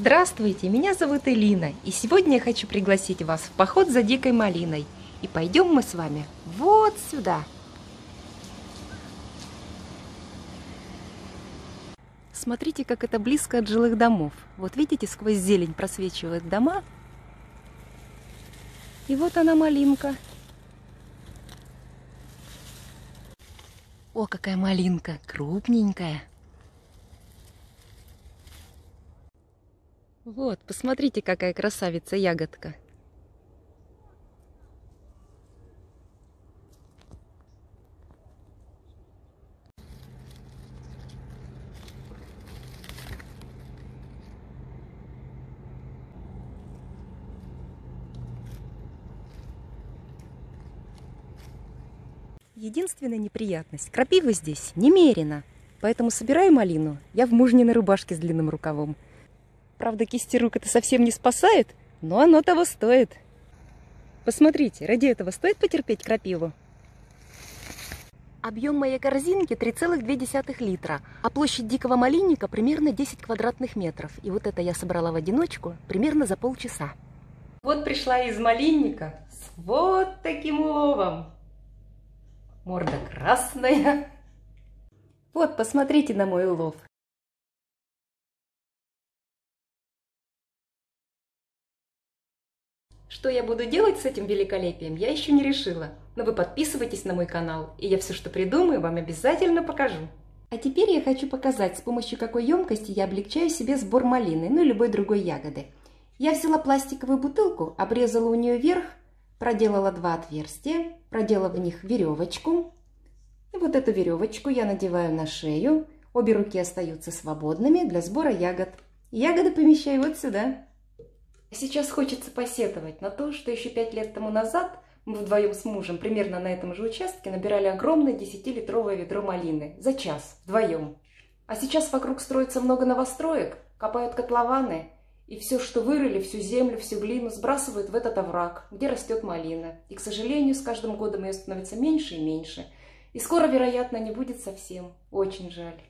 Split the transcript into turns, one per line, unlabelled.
Здравствуйте, меня зовут Элина, и сегодня я хочу пригласить вас в поход за дикой малиной. И пойдем мы с вами вот сюда. Смотрите, как это близко от жилых домов. Вот видите, сквозь зелень просвечивают дома. И вот она малинка. О, какая малинка, крупненькая. Вот, посмотрите, какая красавица ягодка. Единственная неприятность. Крапивы здесь немерено. Поэтому собираю малину я в мужниной рубашке с длинным рукавом. Правда, кисти рук это совсем не спасает, но оно того стоит. Посмотрите, ради этого стоит потерпеть крапиву. Объем моей корзинки 3,2 литра, а площадь дикого малинника примерно 10 квадратных метров. И вот это я собрала в одиночку примерно за полчаса. Вот пришла из малинника с вот таким уловом. Морда красная. Вот, посмотрите на мой улов. Что я буду делать с этим великолепием, я еще не решила. Но вы подписывайтесь на мой канал, и я все, что придумаю, вам обязательно покажу. А теперь я хочу показать, с помощью какой емкости я облегчаю себе сбор малины, ну и любой другой ягоды. Я взяла пластиковую бутылку, обрезала у нее верх, проделала два отверстия, продела в них веревочку. И вот эту веревочку я надеваю на шею, обе руки остаются свободными для сбора ягод. Ягоды помещаю вот сюда. Сейчас хочется посетовать на то, что еще пять лет тому назад мы вдвоем с мужем примерно на этом же участке набирали огромное 10-литровое ведро малины за час вдвоем. А сейчас вокруг строится много новостроек, копают котлованы, и все, что вырыли, всю землю, всю глину сбрасывают в этот овраг, где растет малина. И, к сожалению, с каждым годом ее становится меньше и меньше. И скоро, вероятно, не будет совсем. Очень жаль.